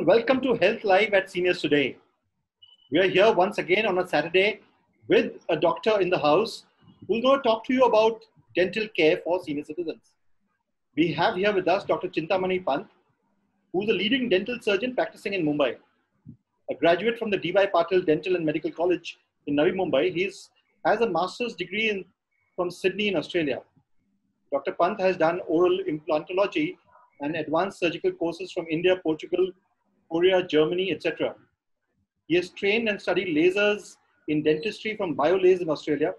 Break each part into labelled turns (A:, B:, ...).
A: and welcome to Health Live at Seniors Today. We are here once again on a Saturday with a doctor in the house who's going to talk to you about dental care for senior citizens. We have here with us Dr. Chintamani Pant, who's a leading dental surgeon practicing in Mumbai. A graduate from the D.Y. Patil Dental and Medical College in Navi Mumbai, he has a master's degree in, from Sydney in Australia. Dr. Pant has done oral implantology and advanced surgical courses from India, Portugal, Korea, Germany, etc. He has trained and studied lasers in dentistry from BioLase in Australia,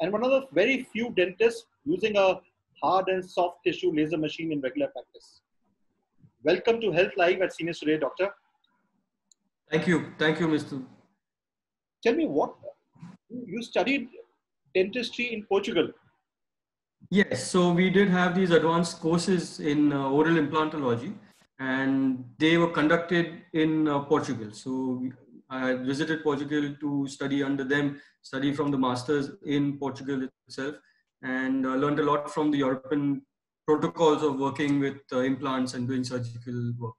A: and one of the very few dentists using a hard and soft tissue laser machine in regular practice. Welcome to Health Live at Seniors Today, Doctor.
B: Thank you. Thank you, Mr.
A: Tell me what you studied dentistry in Portugal.
B: Yes, so we did have these advanced courses in uh, oral implantology, and they were conducted in uh, Portugal. So I visited Portugal to study under them, study from the masters in Portugal itself, and uh, learned a lot from the European protocols of working with uh, implants and doing surgical work.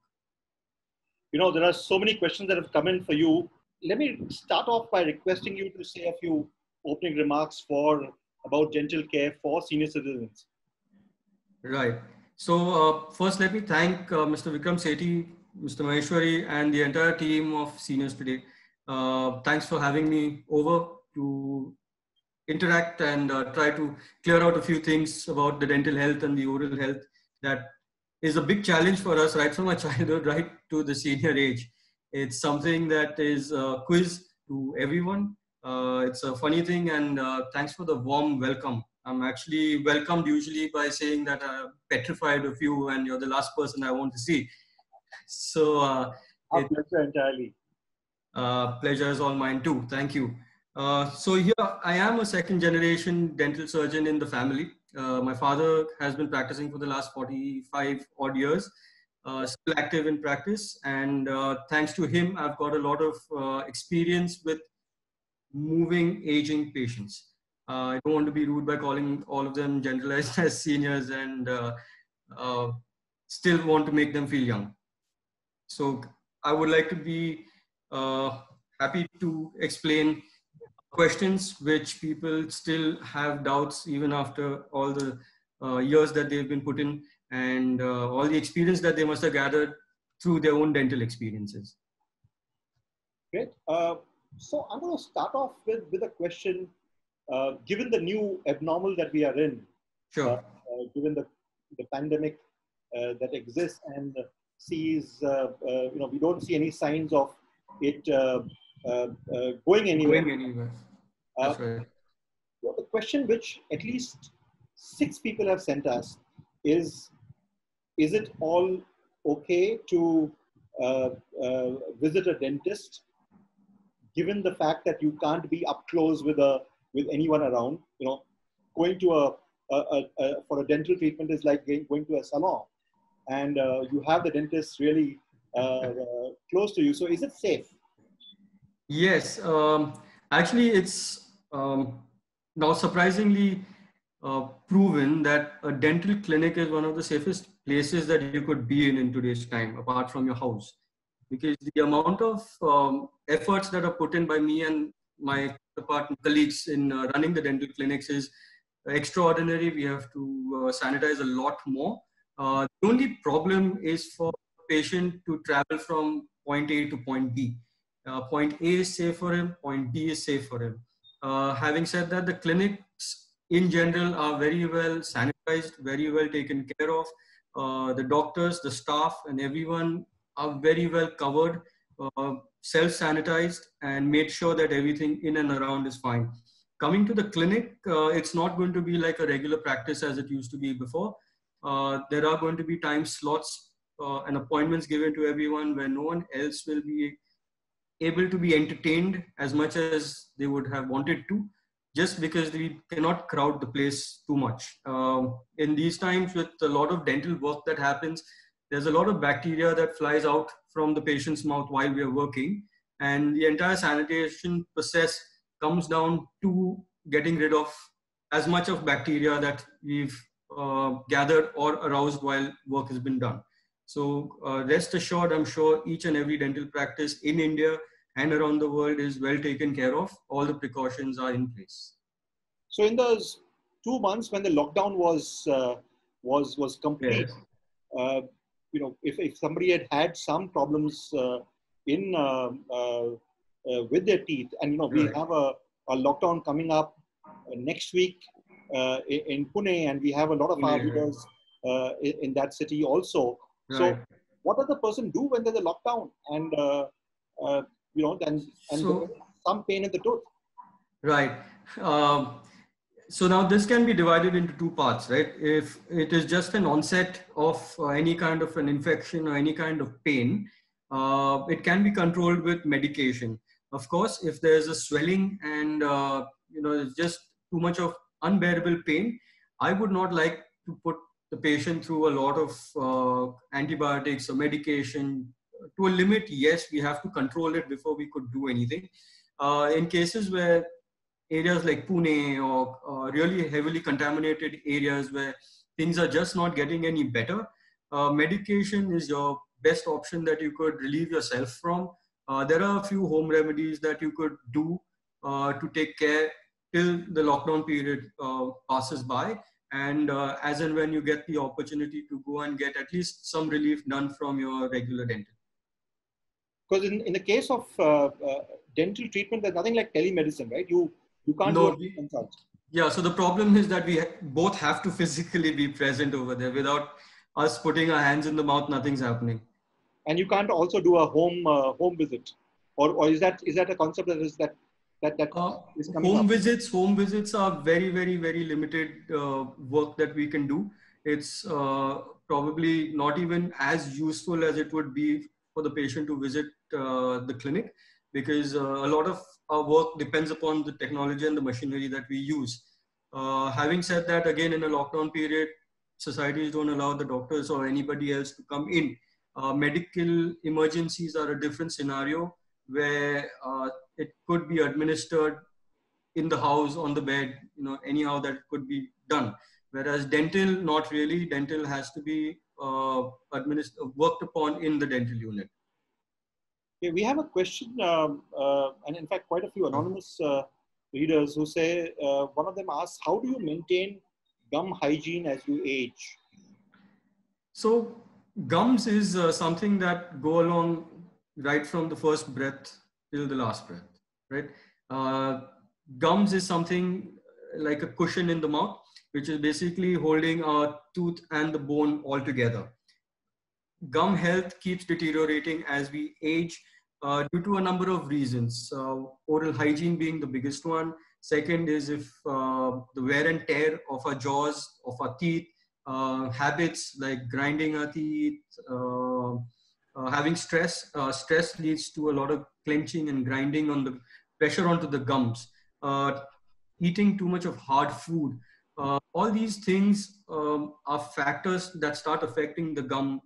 A: You know, there are so many questions that have come in for you. Let me start off by requesting you to say a few opening remarks for about dental care for senior citizens.
B: Right. So uh, first, let me thank uh, Mr. Vikram Sethi, Mr. Maheshwari, and the entire team of seniors today. Uh, thanks for having me over to interact and uh, try to clear out a few things about the dental health and the oral health that is a big challenge for us right from our childhood right to the senior age. It's something that is a quiz to everyone uh, it's a funny thing, and uh, thanks for the warm welcome. I'm actually welcomed usually by saying that I'm petrified of you and you're the last person I want to see. So, uh,
A: Our it, pleasure entirely.
B: Uh, pleasure is all mine too. Thank you. Uh, so here I am a second generation dental surgeon in the family. Uh, my father has been practicing for the last 45 odd years, uh, still active in practice. And uh, thanks to him, I've got a lot of uh, experience with moving aging patients. Uh, I don't want to be rude by calling all of them generalized as seniors and uh, uh, still want to make them feel young. So I would like to be uh, happy to explain questions which people still have doubts even after all the uh, years that they've been put in and uh, all the experience that they must have gathered through their own dental experiences.
A: Great. So I'm going to start off with, with a question. Uh, given the new abnormal that we are in,
B: sure. Uh,
A: uh given the, the pandemic uh, that exists and sees, uh, you know, we don't see any signs of it going anywhere.
B: Going anywhere. That's right.
A: Well, the question which at least six people have sent us is, is it all okay to visit a dentist given the fact that you can't be up close with a with anyone around, you know, going to a, a, a, a for a dental treatment is like going to a salon, and uh, you have the dentist really uh, uh, close to you. So is it safe?
B: Yes, um, actually, it's um, now surprisingly uh, proven that a dental clinic is one of the safest places that you could be in in today's time, apart from your house because the amount of um, efforts that are put in by me and my department colleagues in uh, running the dental clinics is extraordinary. We have to uh, sanitize a lot more. Uh, the only problem is for patient to travel from point A to point B. Uh, point A is safe for him, point B is safe for him. Having said that, the clinics in general are very well sanitized, very well taken care of. The doctors, the staff, and everyone are very well covered, self-sanitized, and made sure that everything in and around is fine. Coming to the clinic, uh, it's not going to be like a regular practice as it used to be before. Uh, there are going to be time slots uh, and appointments given to everyone where no one else will be able to be entertained as much as they would have wanted to just because we cannot crowd the place too much. Um, in these times, with a lot of dental work that happens, there's a lot of bacteria that flies out from the patient's mouth while we are working and the entire sanitation process comes down to getting rid of as much of bacteria that we've uh, gathered or aroused while work has been done So uh, rest assured, I'm sure each and every dental practice in India and around the world is well taken care of. All the precautions are in place.
A: So in those two months when the lockdown was uh, was was complete, yes. You know, if, if somebody had had some problems uh, in uh, uh, uh, with their teeth, and you know, we right. have a, a lockdown coming up next week in Pune, and we have a lot of Pune, our readers in, in, that city also. Right. So, what does the person do when there's a lockdown and you know, then and so, some pain in the tooth?
B: Right. Um, so now this can be divided into two parts, right? If it is just an onset of uh, any kind of an infection or any kind of pain, uh, it can be controlled with medication. Of course, if there's a swelling and uh, you know it's just too much of unbearable pain, I would not like to put the patient through a lot of uh, antibiotics or medication. To a limit, yes, we have to control it before we could do anything. Uh, in cases where areas like Pune or uh, really heavily contaminated areas where things are just not getting any better, uh, medication is your best option that you could relieve yourself from. Uh, there are a few home remedies that you could do uh, to take care till the lockdown period uh, passes by. And uh, as and when you get the opportunity to go and get at least some relief done from your regular dental.
A: Because in, in the case of dental treatment, there's nothing like telemedicine, right? You you can't no, do consult.
B: Yeah, so the problem is that we both have to physically be present over there. Without us putting our hands in the mouth, nothing's happening.
A: And you can't also do a home uh, home visit, or, or is that is that a concept that is that that that uh, is
B: coming home up? visits? Home visits are very very very limited uh, work that we can do. It's uh, probably not even as useful as it would be for the patient to visit uh, the clinic because uh, a lot of our work depends upon the technology and the machinery that we use. Uh, having said that, again, in a lockdown period, societies don't allow the doctors or anybody else to come in. Uh, medical emergencies are a different scenario where uh, it could be administered in the house, on the bed, you know, anyhow that could be done. Whereas dental, not really. Dental has to be uh, administered, worked upon in the dental unit.
A: Okay, we have a question, um, uh, and in fact, quite a few anonymous uh, readers who say uh, one of them asks, How do you maintain gum hygiene as you age?
B: So, gums is uh, something that go along right from the first breath till the last breath, right? Uh, gums is something like a cushion in the mouth, which is basically holding our tooth and the bone all together gum health keeps deteriorating as we age uh, due to a number of reasons. Uh, oral hygiene being the biggest one. Second is if uh, the wear and tear of our jaws, of our teeth, uh, habits like grinding our teeth, uh, uh, having stress. stress leads to a lot of clenching and grinding on the pressure onto the gums. eating too much of hard food. all these things um, are factors that start affecting the gum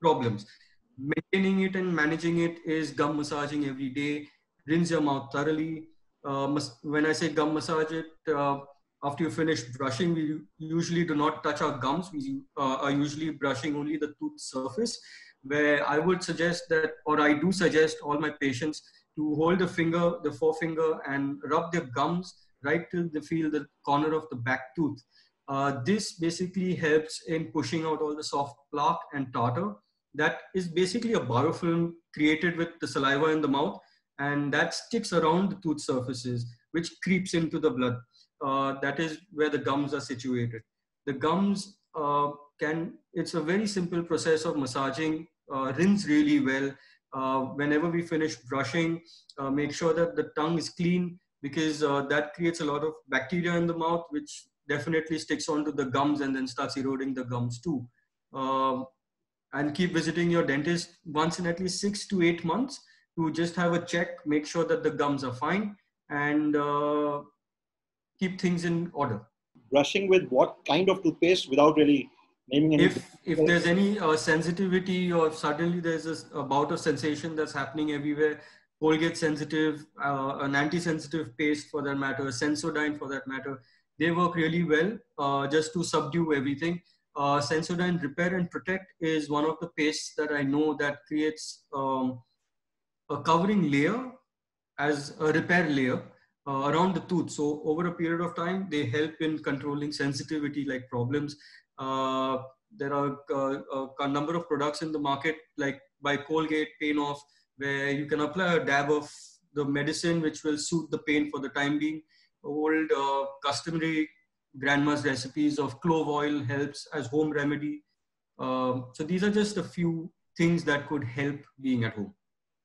B: problems. Maintaining it and managing it is gum massaging every day. Rinse your mouth thoroughly. Uh, when I say gum massage it, uh, after you finish brushing, we usually do not touch our gums. We uh, are usually brushing only the tooth surface. Where I would suggest that, or I do suggest all my patients to hold the finger, the forefinger, and rub their gums right till they feel the corner of the back tooth. Uh, this basically helps in pushing out all the soft plaque and tartar that is basically a biofilm created with the saliva in the mouth and that sticks around the tooth surfaces which creeps into the blood. Uh, that is where the gums are situated. The gums uh, can it's a very simple process of massaging uh, rinse really well. Uh, whenever we finish brushing uh, make sure that the tongue is clean because uh, that creates a lot of bacteria in the mouth which definitely sticks onto the gums and then starts eroding the gums too. Um, and keep visiting your dentist once in at least six to eight months to just have a check, make sure that the gums are fine, and uh, keep things in order.
A: Brushing with what kind of toothpaste without really naming any?
B: If, if there's any uh, sensitivity or suddenly there's a, a bout of sensation that's happening everywhere, Colgate sensitive, uh, an anti-sensitive paste for that matter, Sensodyne for that matter, they work really well uh, just to subdue everything uh, Sensodyne Repair and Protect is one of the pastes that I know that creates um, a covering layer as a repair layer uh, around the tooth. So over a period of time, they help in controlling sensitivity like problems. Uh, there are uh, a number of products in the market like by Colgate, Pain Off, where you can apply a dab of the medicine which will suit the pain for the time being. Old uh, customary grandma's recipes of clove oil helps as home remedy. Um, so these are just a few things that could help being at home.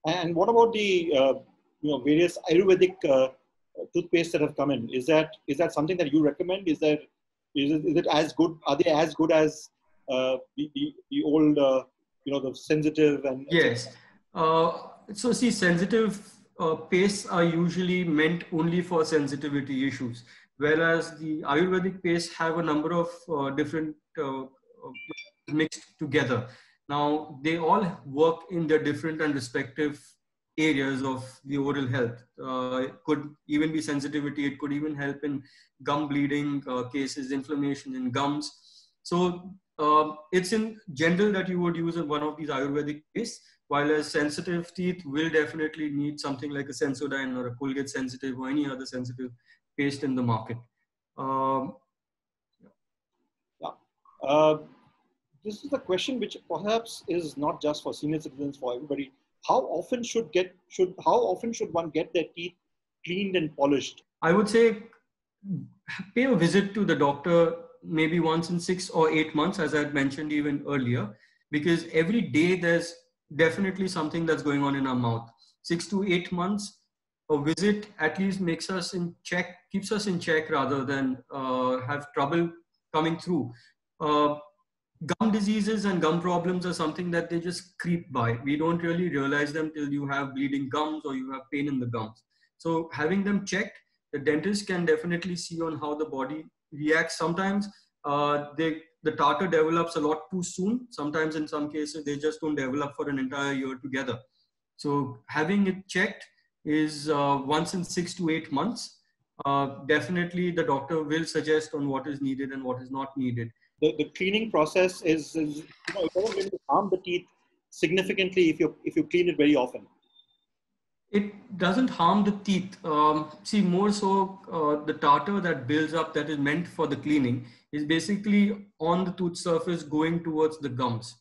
A: And what about the uh, you know various Ayurvedic uh, toothpaste that have come in? Is that is that something that you recommend? Is that is it, is it as good? Are they as good as uh, the, the, the old uh, you know the sensitive and
B: yes? Uh, so see, sensitive uh, pastes are usually meant only for sensitivity issues, whereas the Ayurvedic paste have a number of uh, different uh, mixed together. Now they all work in their different and respective areas of the oral health. Uh, it could even be sensitivity. It could even help in gum bleeding uh, cases, inflammation in gums. So uh, it's in general that you would use one of these Ayurvedic pastes, while a sensitive teeth will definitely need something like a Sensodyne or a Colgate sensitive or any other sensitive paste in the market. Um,
A: yeah. Uh, this is a question which perhaps is not just for senior citizens, for everybody how often should get should how often should one get their teeth cleaned and polished
B: i would say pay a visit to the doctor maybe once in 6 or 8 months as i had mentioned even earlier because every day there's definitely something that's going on in our mouth 6 to 8 months a visit at least makes us in check keeps us in check rather than uh, have trouble coming through uh, gum diseases and gum problems are something that they just creep by. We don't really realize them till you have bleeding gums or you have pain in the gums. So having them checked, the dentist can definitely see on how the body reacts. Sometimes uh, they, the tartar develops a lot too soon. Sometimes in some cases, they just don't develop for an entire year together. So having it checked is uh, once in six to eight months. Uh, definitely the doctor will suggest on what is needed and what is not needed
A: the, the cleaning process is, is you know, it doesn't really harm the teeth significantly if you if you clean it very often.
B: It doesn't harm the teeth. Um, see, more so, uh, the tartar that builds up that is meant for the cleaning is basically on the tooth surface going towards the gums.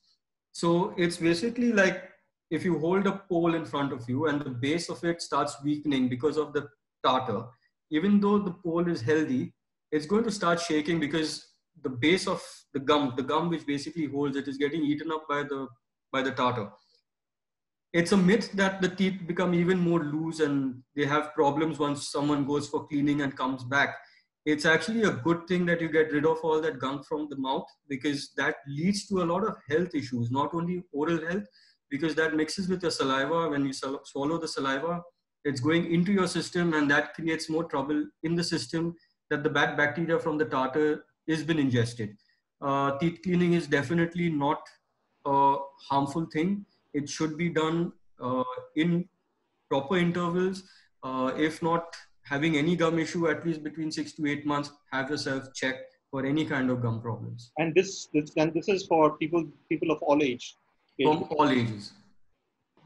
B: So it's basically like if you hold a pole in front of you and the base of it starts weakening because of the tartar, even though the pole is healthy, it's going to start shaking because the base of the gum, the gum which basically holds it, is getting eaten up by the by the tartar. It's a myth that the teeth become even more loose and they have problems once someone goes for cleaning and comes back. It's actually a good thing that you get rid of all that gunk from the mouth because that leads to a lot of health issues, not only oral health, because that mixes with your saliva. When you swallow the saliva, it's going into your system and that creates more trouble in the system that the bad bacteria from the tartar is been ingested. Uh, teeth cleaning is definitely not a harmful thing. It should be done uh, in proper intervals. Uh, if not having any gum issue, at least between six to eight months, have yourself checked for any kind of gum problems.
A: And this, this and this is for people people of all age.
B: From all ages.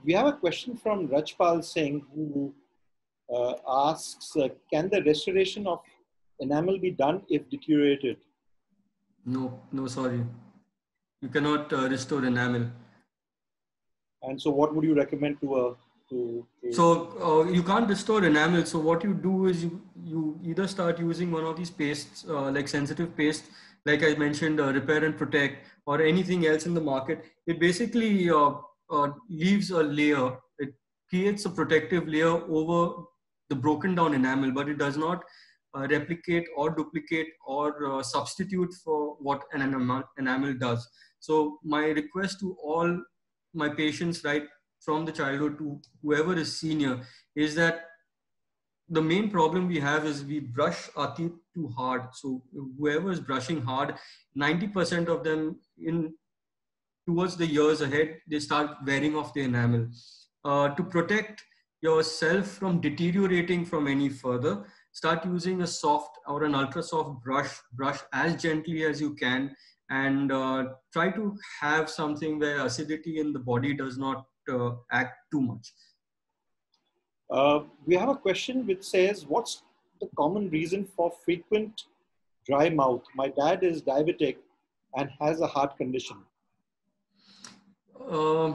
A: We have a question from Rajpal Singh who uh, asks, uh, can the restoration of enamel be done if deteriorated?
B: No, no, sorry. You cannot uh, restore enamel.
A: And so, what would you recommend to a to,
B: to so uh, you can't restore enamel so what you do is you, you either start using one of these pastes uh, like sensitive paste like i mentioned uh, repair and protect or anything else in the market it basically uh, uh, leaves a layer it creates a protective layer over the broken down enamel but it does not uh, replicate or duplicate or uh, substitute for what an enamel, enamel does. So my request to all my patients right from the childhood to whoever is senior is that the main problem we have is we brush our teeth too hard. So whoever is brushing hard, 90% of them in towards the years ahead, they start wearing off the enamel. Uh, to protect yourself from deteriorating from any further, start using a soft or an ultra soft brush brush as gently as you can and uh, try to have something where acidity in the body does not uh, act too much.
A: Uh, we have a question which says, what's the common reason for frequent dry mouth? My dad is diabetic and has a heart condition.
B: Uh,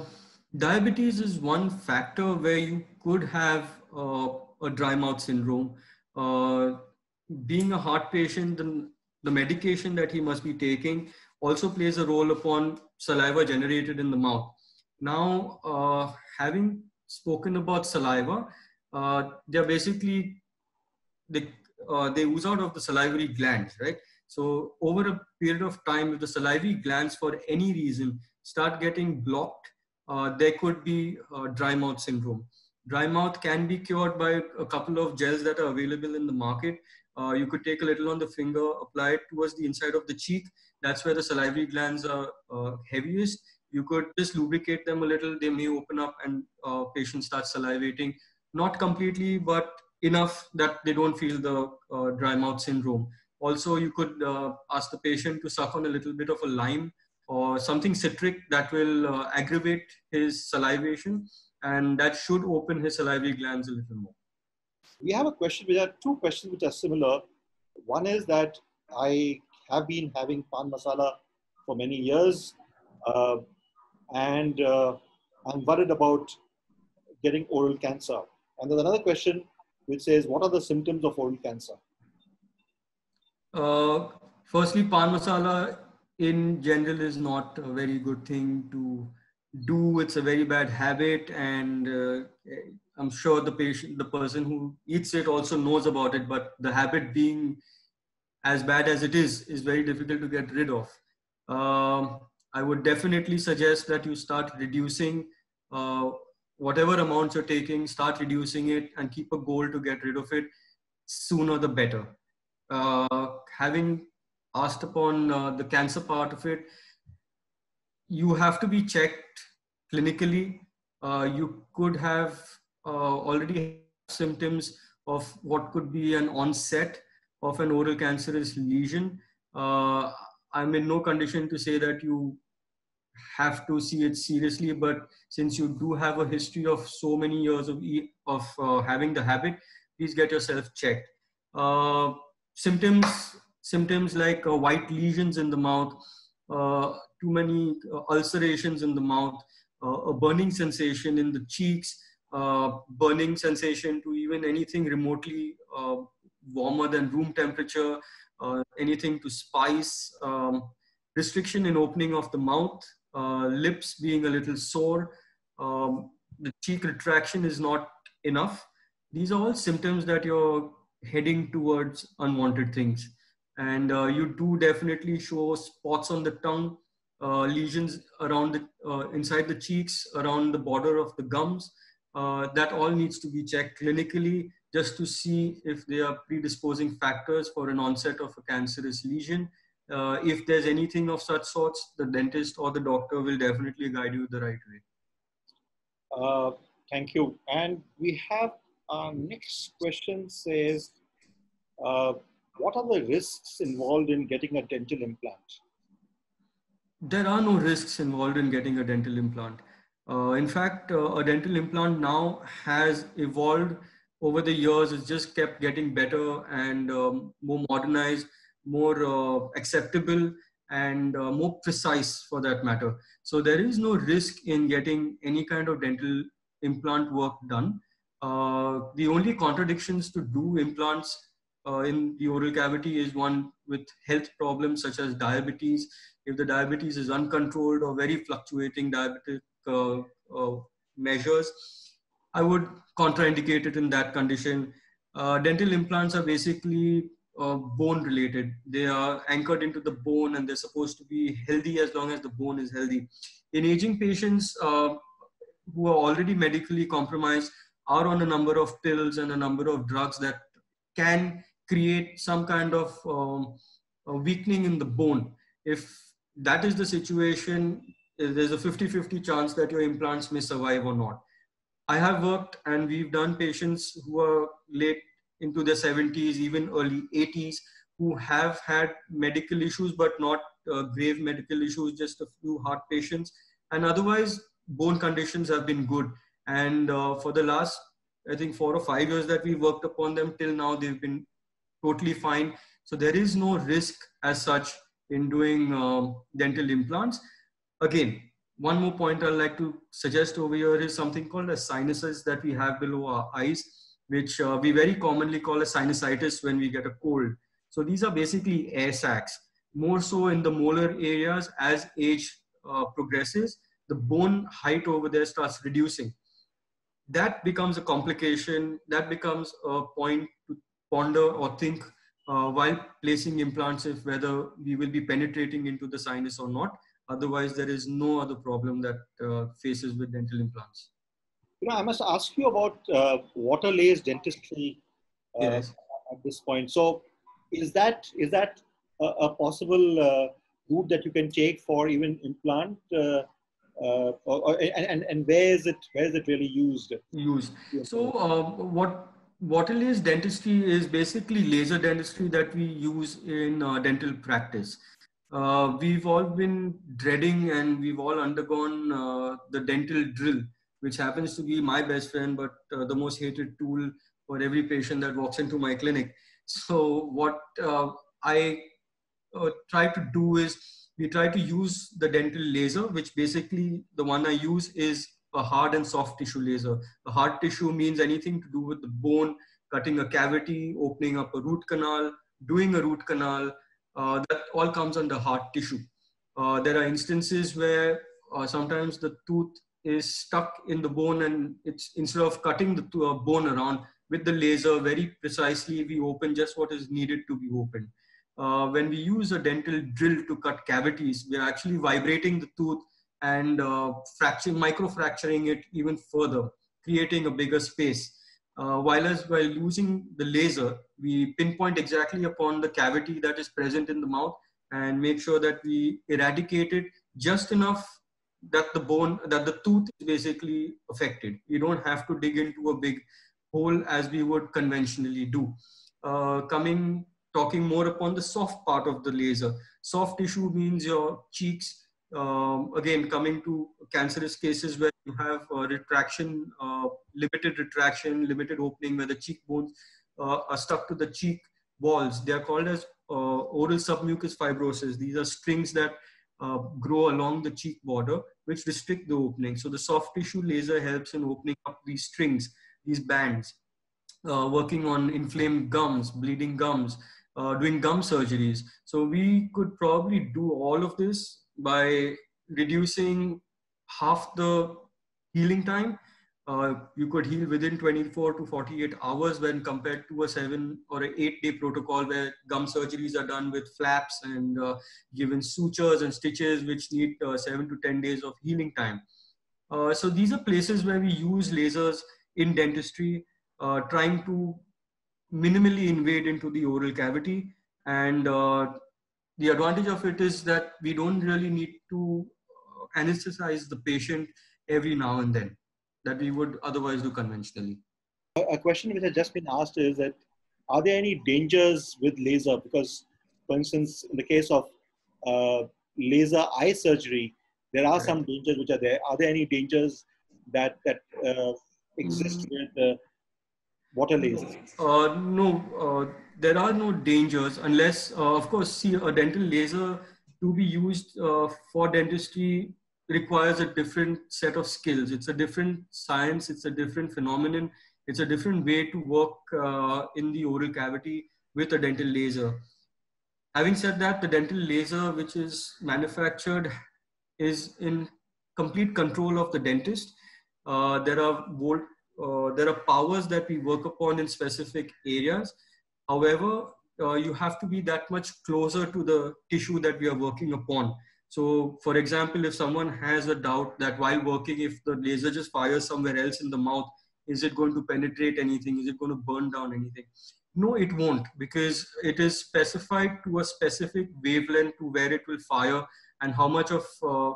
B: diabetes is one factor where you could have uh, a dry mouth syndrome. Uh, being a heart patient, the, the medication that he must be taking also plays a role upon saliva generated in the mouth. Now, uh, having spoken about saliva, uh, they're basically, they, uh, they ooze out of the salivary glands, right? So over a period of time, if the salivary glands for any reason start getting blocked, uh, there could be dry mouth syndrome. Dry mouth can be cured by a couple of gels that are available in the market. Uh, you could take a little on the finger, apply it towards the inside of the cheek. That's where the salivary glands are uh, heaviest. You could just lubricate them a little. They may open up and uh, patient starts salivating. Not completely, but enough that they don't feel the uh, dry mouth syndrome. Also, you could uh, ask the patient to suck on a little bit of a lime or something citric that will uh, aggravate his salivation and that should open his salivary glands a little more.
A: We have a question, we have two questions which are similar. One is that I have been having pan masala for many years uh, and uh, I'm worried about getting oral cancer. And there's another question which says, what are the symptoms of oral cancer?
B: Uh, firstly, pan masala in general is not a very good thing to do it's a very bad habit and uh, i'm sure the patient the person who eats it also knows about it but the habit being as bad as it is is very difficult to get rid of um, i would definitely suggest that you start reducing uh, whatever amounts you're taking start reducing it and keep a goal to get rid of it sooner the better uh, having asked upon uh, the cancer part of it you have to be checked clinically. Uh, you could have uh, already symptoms of what could be an onset of an oral cancerous lesion. Uh, I'm in no condition to say that you have to see it seriously, but since you do have a history of so many years of, of uh, having the habit, please get yourself checked. Uh, symptoms, symptoms like uh, white lesions in the mouth, too many uh, ulcerations in the mouth, uh, a burning sensation in the cheeks, uh, burning sensation to even anything remotely warmer than room temperature, anything to spice, um, restriction in opening of the mouth, lips being a little sore, um, the cheek retraction is not enough. These are all symptoms that you're heading towards unwanted things. And uh, you do definitely show spots on the tongue, uh, lesions around the uh, inside the cheeks, around the border of the gums. Uh, that all needs to be checked clinically just to see if they are predisposing factors for an onset of a cancerous lesion. Uh, if there's anything of such sorts, the dentist or the doctor will definitely guide you the right way.
A: Uh, thank you. And we have our next question says, uh, what are the risks involved in getting a dental implant?
B: there are no risks involved in getting a dental implant. Uh, in fact, uh, a dental implant now has evolved over the years. It's just kept getting better and um, more modernized, more uh, acceptable, and uh, more precise for that matter. So there is no risk in getting any kind of dental implant work done. Uh, the only contradictions to do implants uh, in the oral cavity is one with health problems such as diabetes if the diabetes is uncontrolled or very fluctuating diabetic uh, uh, measures, I would contraindicate it in that condition. Dental implants are basically uh, bone related. They are anchored into the bone and they're supposed to be healthy as long as the bone is healthy. In aging patients uh, who are already medically compromised are on a number of pills and a number of drugs that can create some kind of um, weakening in the bone. If that is the situation, there's a 50 50 chance that your implants may survive or not. I have worked and we've done patients who are late into their 70s, even early 80s, who have had medical issues, but not uh, grave medical issues, just a few heart patients. And otherwise, bone conditions have been good. And uh, for the last, I think, four or five years that we worked upon them till now, they've been totally fine. So there is no risk as such in doing um, dental implants. Again, one more point I'd like to suggest over here is something called as sinuses that we have below our eyes, which uh, we very commonly call a sinusitis when we get a cold. So these are basically air sacs, more so in the molar areas as age uh, progresses, the bone height over there starts reducing. That becomes a complication, that becomes a point to ponder or think uh, while placing implants if whether we will be penetrating into the sinus or not. Otherwise, there is no other problem that uh, faces with dental implants.
A: You know, I must ask you about uh, waterlase dentistry uh,
B: yes.
A: at this point. So, is that is that a, a possible uh, route that you can take for even implant? Uh, or, or, and, and where is it where is it really used?
B: Used. So, what waterlase dentistry is basically laser dentistry that we use in uh, dental practice. Uh, we've all been dreading and we've all undergone uh, the dental drill, which happens to be my best friend, but uh, the most hated tool for every patient that walks into my clinic. So, what uh, I uh, try to do is we try to use the dental laser, which basically the one I use is a hard and soft tissue laser. The hard tissue means anything to do with the bone, cutting a cavity, opening up a root canal, doing a root canal. Uh, that all comes under hard tissue. Uh, there are instances where uh, sometimes the tooth is stuck in the bone and it's instead of cutting the uh, bone around with the laser very precisely, we open just what is needed to be opened. Uh, when we use a dental drill to cut cavities, we're actually vibrating the tooth and uh, fracturing, micro fracturing it even further, creating a bigger space. Uh, while as while using the laser, we pinpoint exactly upon the cavity that is present in the mouth and make sure that we eradicate it just enough that the bone, that the tooth is basically affected. We don't have to dig into a big hole as we would conventionally do. Uh, coming, talking more upon the soft part of the laser. Soft tissue means your cheeks, um, again, coming to cancerous cases where you have uh, retraction, uh, limited retraction, limited opening, where the cheekbones uh, are stuck to the cheek walls. They are called as uh, oral submucous fibrosis. These are strings that uh, grow along the cheek border, which restrict the opening. So the soft tissue laser helps in opening up these strings, these bands, uh, working on inflamed gums, bleeding gums, doing gum surgeries. So we could probably do all of this by reducing half the healing time. Uh, you could heal within 24 to 48 hours when compared to a seven or an eight day protocol where gum surgeries are done with flaps and uh, given sutures and stitches, which need uh, seven to 10 days of healing time. Uh, so these are places where we use lasers in dentistry, uh, trying to minimally invade into the oral cavity and the advantage of it is that we don't really need to anesthetize the patient every now and then that we would otherwise do conventionally.
A: A question which has just been asked is that are there any dangers with laser? Because, for instance, in the case of uh, laser eye surgery, there are right. some dangers which are there. Are there any dangers that that uh, exist mm. with uh, water lasers?
B: Uh, no, uh, there are no dangers unless, uh, of course, see a dental laser to be used uh, for dentistry requires a different set of skills. It's a different science. It's a different phenomenon. It's a different way to work uh, in the oral cavity with a dental laser. Having said that, the dental laser, which is manufactured, is in complete control of the dentist. Uh, there are volt uh, there are powers that we work upon in specific areas. However, uh, you have to be that much closer to the tissue that we are working upon. So, for example, if someone has a doubt that while working, if the laser just fires somewhere else in the mouth, is it going to penetrate anything? Is it going to burn down anything? No, it won't because it is specified to a specific wavelength to where it will fire and how much of uh,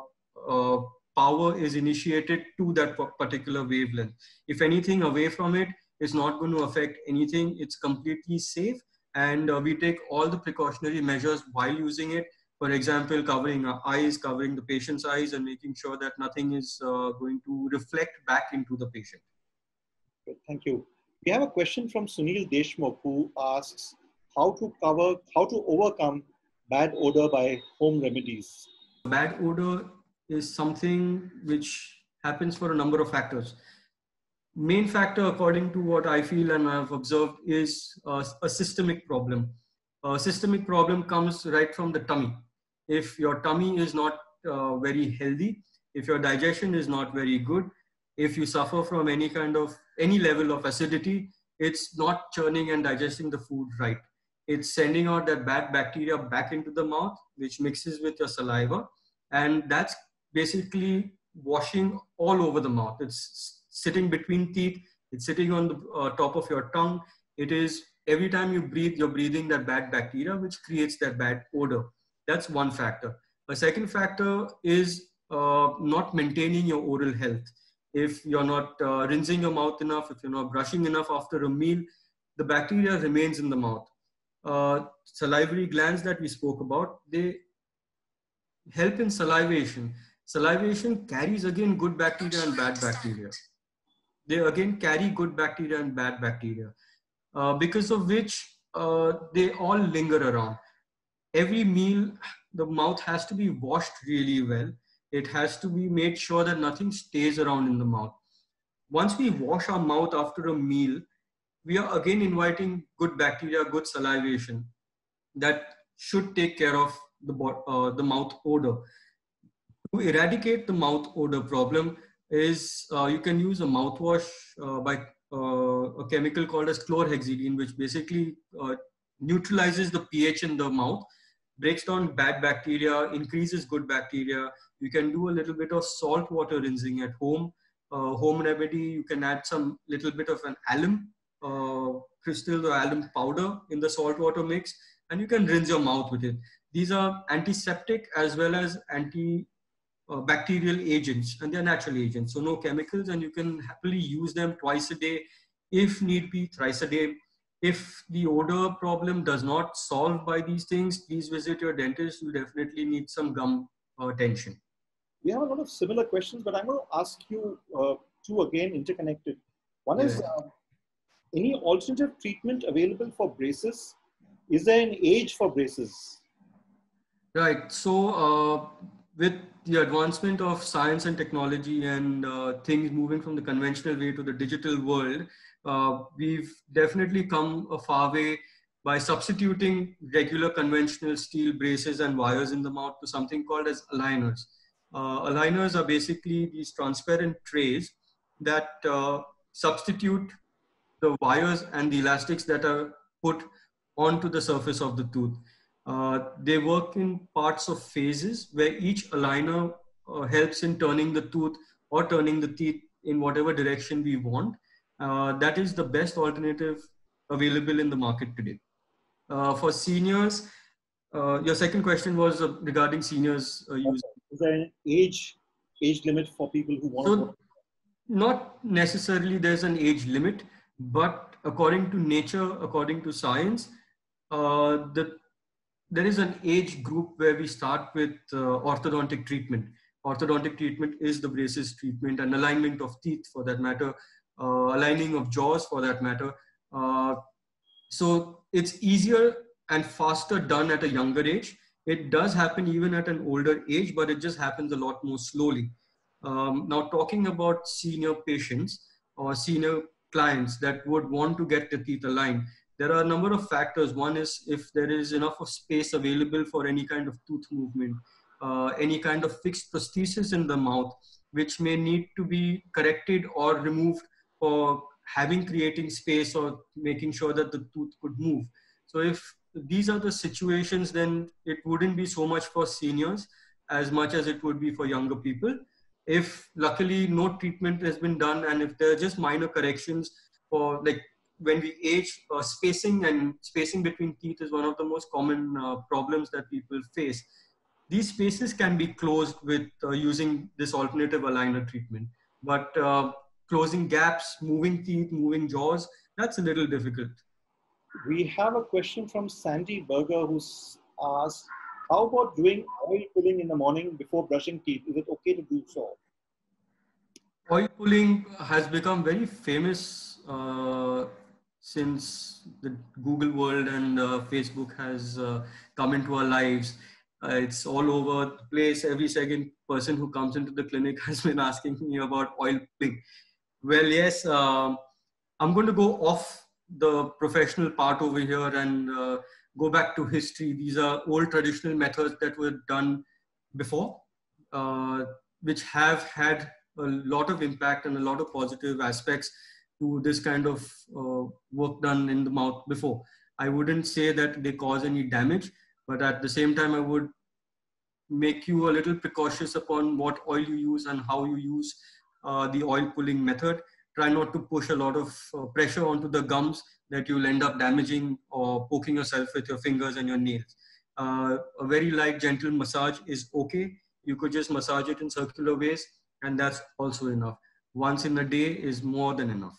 B: uh, power is initiated to that particular wavelength. If anything away from it is not going to affect anything, it's completely safe and uh, we take all the precautionary measures while using it. For example, covering our eyes, covering the patient's eyes, and making sure that nothing is uh, going to reflect back into the patient.
A: Thank you. We have a question from Sunil Deshmukh who asks how to cover, how to overcome bad odor by home remedies.
B: Bad odor is something which happens for a number of factors main factor, according to what I feel and I've observed, is uh, a systemic problem. A systemic problem comes right from the tummy. If your tummy is not uh, very healthy, if your digestion is not very good, if you suffer from any kind of any level of acidity, it's not churning and digesting the food right. It's sending out that bad bacteria back into the mouth, which mixes with your saliva, and that's basically washing all over the mouth. It's sitting between teeth. It's sitting on the uh, top of your tongue. It is every time you breathe, you're breathing that bad bacteria, which creates that bad odor. That's one factor. A second factor is uh, not maintaining your oral health. If you're not uh, rinsing your mouth enough, if you're not brushing enough after a meal, the bacteria remains in the mouth. Uh, salivary glands that we spoke about, they help in salivation. Salivation carries again good bacteria and bad bacteria they again carry good bacteria and bad bacteria, uh, because of which uh, they all linger around. Every meal, the mouth has to be washed really well. It has to be made sure that nothing stays around in the mouth. Once we wash our mouth after a meal, we are again inviting good bacteria, good salivation that should take care of the, uh, the mouth odor. To eradicate the mouth odor problem, is uh, you can use a mouthwash uh, by uh, a chemical called as chlorhexidine, which basically uh, neutralizes the pH in the mouth, breaks down bad bacteria, increases good bacteria. You can do a little bit of salt water rinsing at home. Uh, home remedy, you can add some little bit of an alum uh, crystal or alum powder in the salt water mix, and you can rinse your mouth with it. These are antiseptic as well as antibacterial uh, agents and they're natural agents. So no chemicals and you can happily use them twice a day if need be thrice a day. If the odor problem does not solve by these things, please visit your dentist. You definitely need some gum uh, tension.
A: We have a lot of similar questions, but I'm going to ask you uh, two again interconnected. One yeah. is uh, any alternative treatment available for braces? Is there an age for braces?
B: Right. So uh, with the advancement of science and technology and uh, things moving from the conventional way to the digital world, uh, we've definitely come a far way by substituting regular conventional steel braces and wires in the mouth to something called as aligners. Uh, aligners are basically these transparent trays that uh, substitute the wires and the elastics that are put onto the surface of the tooth. Uh, they work in parts of phases where each aligner uh, helps in turning the tooth or turning the teeth in whatever direction we want. Uh, that is the best alternative available in the market today. Uh, for seniors, uh, your second question was regarding seniors use.
A: Is there an age age limit for people who want so, to?
B: Not necessarily. There's an age limit, but according to nature, according to science, the there is an age group where we start with uh, orthodontic treatment. Orthodontic treatment is the braces treatment and alignment of teeth for that matter, uh, aligning of jaws for that matter. Uh, so it's easier and faster done at a younger age. It does happen even at an older age, but it just happens a lot more slowly. Um, now, talking about senior patients or senior clients that would want to get the teeth aligned, there are a number of factors. One is if there is enough of space available for any kind of tooth movement, uh, any kind of fixed prosthesis in the mouth, which may need to be corrected or removed for having creating space or making sure that the tooth could move. So if these are the situations, then it wouldn't be so much for seniors as much as it would be for younger people. If luckily no treatment has been done and if there are just minor corrections for like when we age, uh, spacing and spacing between teeth is one of the most common uh, problems that people face. These spaces can be closed with uh, using this alternative aligner treatment, but uh, closing gaps, moving teeth, moving jaws, that's a little difficult.
A: we have a question from Sandy Berger who's asked, how about doing oil pulling in the morning before brushing teeth? Is it okay to do so?
B: Oil pulling has become very famous uh, since the Google world and uh, Facebook has uh, come into our lives. Uh, it's all over the place. Every second person who comes into the clinic has been asking me about oil pulling. Well, yes, um, I'm going to go off the professional part over here and uh, go back to history. These are old traditional methods that were done before, uh, which have had a lot of impact and a lot of positive aspects to this kind of uh, work done in the mouth before. I wouldn't say that they cause any damage, but at the same time, I would make you a little precautious upon what oil you use and how you use uh, the oil pulling method. Try not to push a lot of uh, pressure onto the gums that you'll end up damaging or poking yourself with your fingers and your nails. Uh, a very light, gentle massage is okay. You could just massage it in circular ways, and that's also enough. Once in a day is more than enough.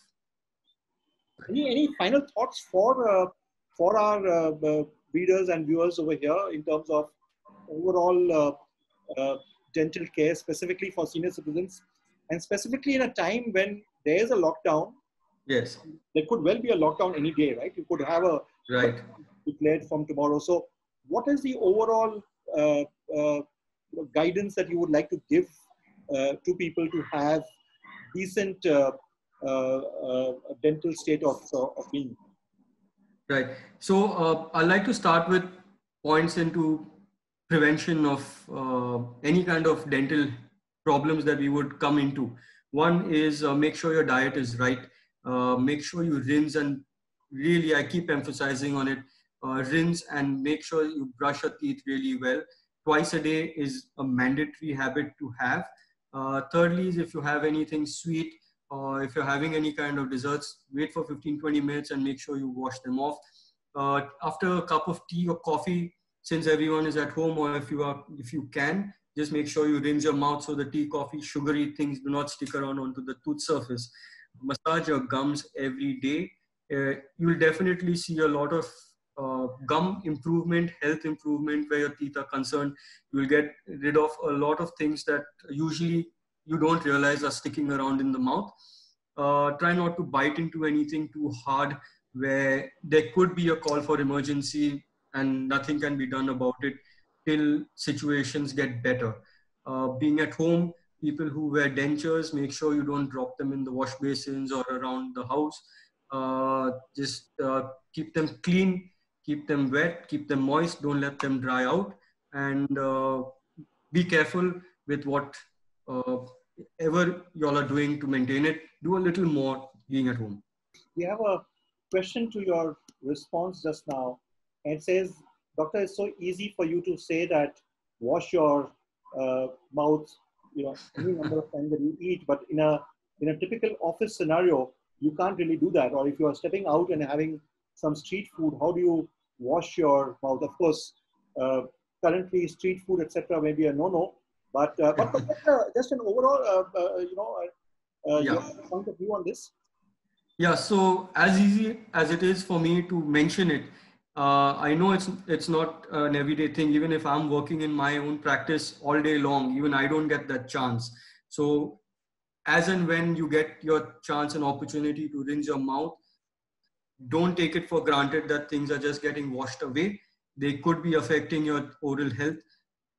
A: Any, any final thoughts for, uh, for our uh, readers and viewers over here in terms of overall dental care, specifically for senior citizens, and specifically in a time when there is a lockdown
B: Yes.
A: There could well be a lockdown any day, right? You could have a
B: right
A: declared from tomorrow. So, what is the overall uh, uh, guidance that you would like to give uh, to people to have decent uh, uh, uh, dental state of, of being?
B: Right. So, I'd like to start with points into prevention of any kind of dental problems that we would come into. One is make sure your diet is right uh, make sure you rinse and really, I keep emphasizing on it, uh, rinse and make sure you brush your teeth really well. Twice a day is a mandatory habit to have. Uh, thirdly is if you have anything sweet or if you're having any kind of desserts, wait for 15, 20 minutes and make sure you wash them off. Uh, after a cup of tea or coffee, since everyone is at home or if you are, if you can, just make sure you rinse your mouth so the tea, coffee, sugary things do not stick around onto the tooth surface massage your gums every day, uh, you'll definitely see a lot of uh, gum improvement, health improvement where your teeth are concerned. You'll get rid of a lot of things that usually you don't realize are sticking around in the mouth. Uh, try not to bite into anything too hard where there could be a call for emergency and nothing can be done about it till situations get better. Uh, being at home, people who wear dentures, make sure you don't drop them in the wash basins or around the house. Uh, just uh, keep them clean, keep them wet, keep them moist, don't let them dry out, and uh, be careful with what uh, ever y'all are doing to maintain it. Do a little more being at home.
A: We have a question to your response just now. And it says, Doctor, it's so easy for you to say that wash your uh, mouth you know any number of times that you eat but in a in a typical office scenario you can't really do that. Or if you are stepping out and having some street food how do you wash your mouth? Of course uh, currently street food etc may be a no no but uh, but, uh, just an overall uh, uh, you know uh, yeah. point of view on this.
B: Yeah so as easy as it is for me to mention it uh, I know it's it's not an everyday thing. Even if I'm working in my own practice all day long, even I don't get that chance. So, as and when you get your chance and opportunity to rinse your mouth, don't take it for granted that things are just getting washed away. They could be affecting your oral health.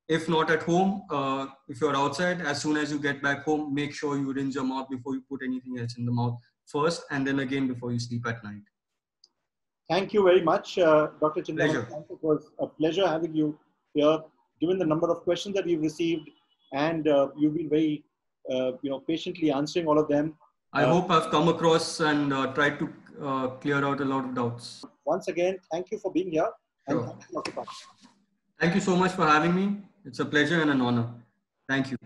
B: If not at home, uh, if you're outside, as soon as you get back home, make sure you rinse your mouth before you put anything else in the mouth first, and then again before you sleep at night.
A: Thank you very much, uh, Dr. Chindan. It was a pleasure having you here, given the number of questions that we've received, and uh, you've been very, uh, you know, patiently answering all of them.
B: I hope I've come across and uh, tried to uh, clear out a lot of doubts.
A: Once again, thank you for being here.
B: And sure. thank, you, thank you so much for having me. It's a pleasure and an honor. Thank you.